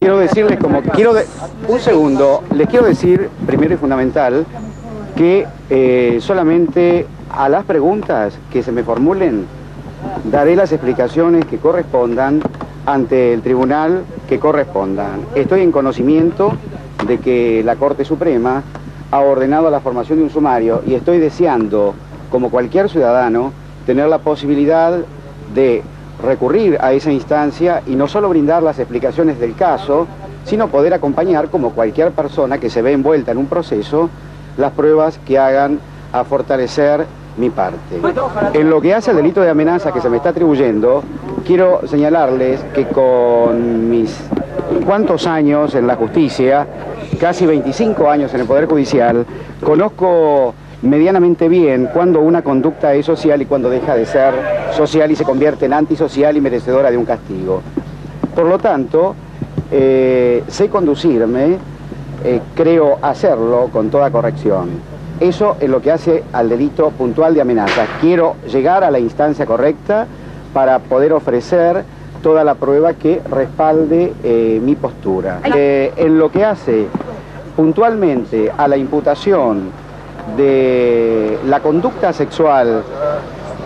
Quiero decirles como, quiero un segundo, les quiero decir, primero y fundamental, que eh, solamente a las preguntas que se me formulen daré las explicaciones que correspondan ante el tribunal que correspondan. Estoy en conocimiento de que la Corte Suprema ha ordenado la formación de un sumario y estoy deseando, como cualquier ciudadano, tener la posibilidad de recurrir a esa instancia y no solo brindar las explicaciones del caso, sino poder acompañar, como cualquier persona que se ve envuelta en un proceso, las pruebas que hagan a fortalecer mi parte. En lo que hace al delito de amenaza que se me está atribuyendo, quiero señalarles que con mis cuantos años en la justicia, casi 25 años en el Poder Judicial, conozco medianamente bien cuando una conducta es social y cuando deja de ser social y se convierte en antisocial y merecedora de un castigo. Por lo tanto, eh, sé conducirme, eh, creo hacerlo con toda corrección. Eso es lo que hace al delito puntual de amenaza. Quiero llegar a la instancia correcta para poder ofrecer toda la prueba que respalde eh, mi postura. Eh, en lo que hace puntualmente a la imputación de la conducta sexual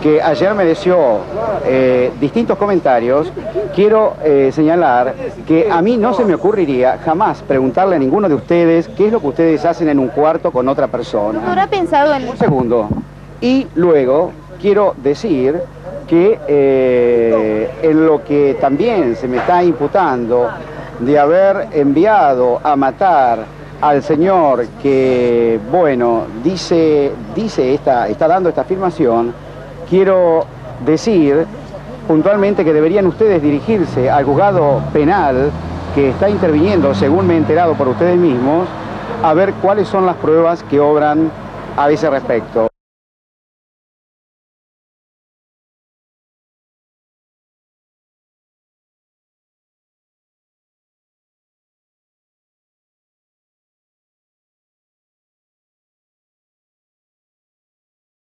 que ayer mereció eh, distintos comentarios, quiero eh, señalar que a mí no se me ocurriría jamás preguntarle a ninguno de ustedes qué es lo que ustedes hacen en un cuarto con otra persona. ¿No habrá pensado en Un segundo. Y luego quiero decir que eh, en lo que también se me está imputando de haber enviado a matar al señor que, bueno, dice, dice esta, está dando esta afirmación, quiero decir puntualmente que deberían ustedes dirigirse al juzgado penal que está interviniendo, según me he enterado por ustedes mismos, a ver cuáles son las pruebas que obran a ese respecto.